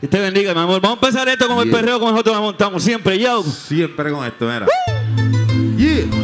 Que te bendiga, mi amor. Vamos a empezar esto con el perreo como nosotros montamos siempre, yo. Siempre con esto, mira. Yeah.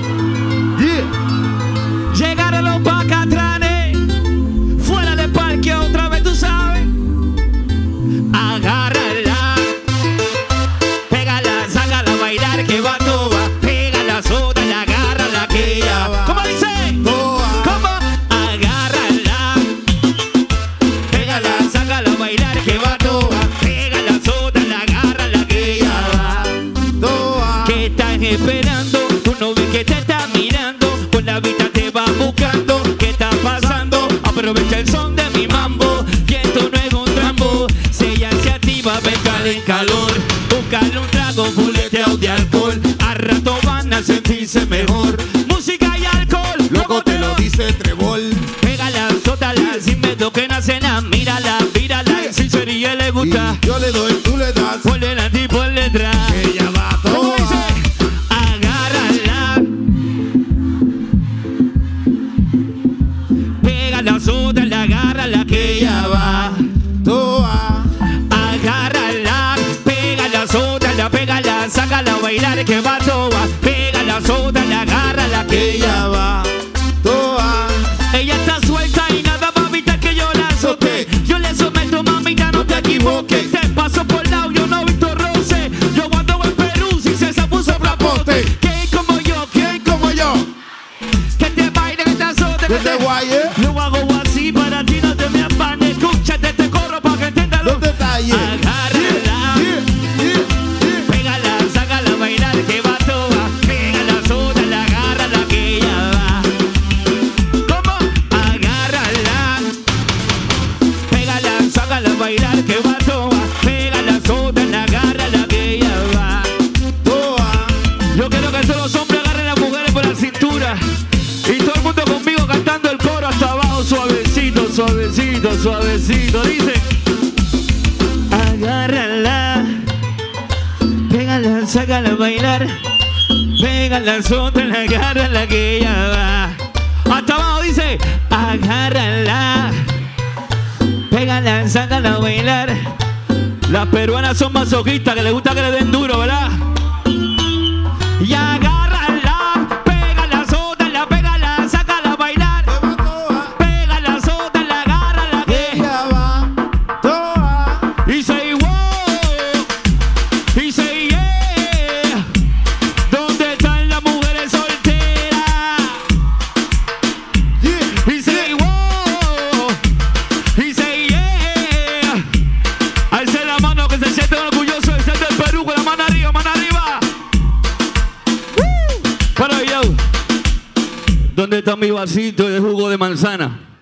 Esperando? Tu novio que te está mirando, con la vista te va buscando. ¿Qué está pasando? Aprovecha el son de mi mambo, y esto no es un trambo. Si ella se activa, venga en calor. Búscale un trago, fuleteado de alcohol. A rato van a sentirse mejor. Música y alcohol, Loco te lo dice Trebol. Pégala, sótala, sin miedo que no hace nada. Mírala, mírala, y si sería le gusta. yo le doy, tú le das. Pégala, sácala a bailar que va por la cintura. Y todo el mundo conmigo cantando el coro hasta abajo, suavecito, suavecito, suavecito. Dice, agárrala, pégala, sácala a bailar, pégala, sótala, agárrala que ella va. Hasta abajo dice, agárrala, pégala, sácala a bailar. Las peruanas son masoquistas, que les gusta que le den duro, ¿verdad? Y ¿Dónde está mi vasito de jugo de manzana?